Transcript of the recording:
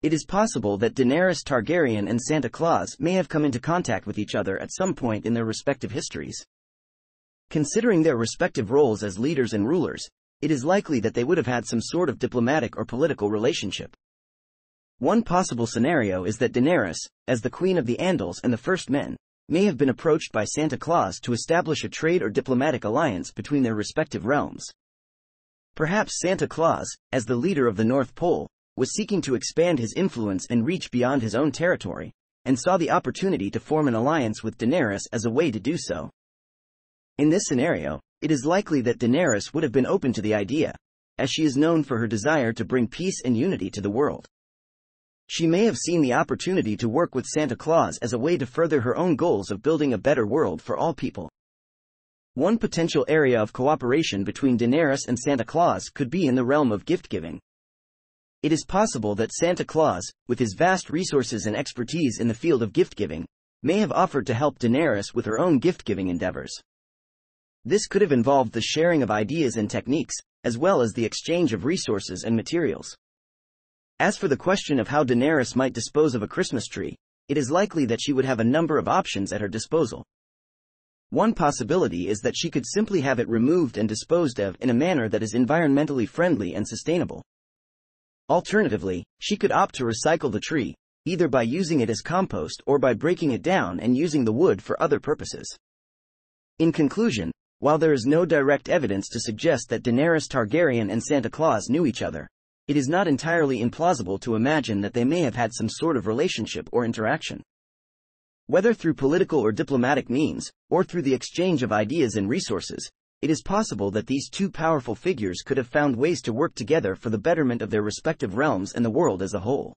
It is possible that Daenerys Targaryen and Santa Claus may have come into contact with each other at some point in their respective histories. Considering their respective roles as leaders and rulers, it is likely that they would have had some sort of diplomatic or political relationship. One possible scenario is that Daenerys, as the Queen of the Andals and the First Men, may have been approached by Santa Claus to establish a trade or diplomatic alliance between their respective realms. Perhaps Santa Claus, as the leader of the North Pole, was seeking to expand his influence and reach beyond his own territory, and saw the opportunity to form an alliance with Daenerys as a way to do so. In this scenario, it is likely that Daenerys would have been open to the idea, as she is known for her desire to bring peace and unity to the world. She may have seen the opportunity to work with Santa Claus as a way to further her own goals of building a better world for all people. One potential area of cooperation between Daenerys and Santa Claus could be in the realm of gift giving. It is possible that Santa Claus, with his vast resources and expertise in the field of gift giving, may have offered to help Daenerys with her own gift giving endeavors. This could have involved the sharing of ideas and techniques, as well as the exchange of resources and materials. As for the question of how Daenerys might dispose of a Christmas tree, it is likely that she would have a number of options at her disposal. One possibility is that she could simply have it removed and disposed of in a manner that is environmentally friendly and sustainable. Alternatively, she could opt to recycle the tree, either by using it as compost or by breaking it down and using the wood for other purposes. In conclusion, while there is no direct evidence to suggest that Daenerys Targaryen and Santa Claus knew each other, it is not entirely implausible to imagine that they may have had some sort of relationship or interaction. Whether through political or diplomatic means, or through the exchange of ideas and resources, it is possible that these two powerful figures could have found ways to work together for the betterment of their respective realms and the world as a whole.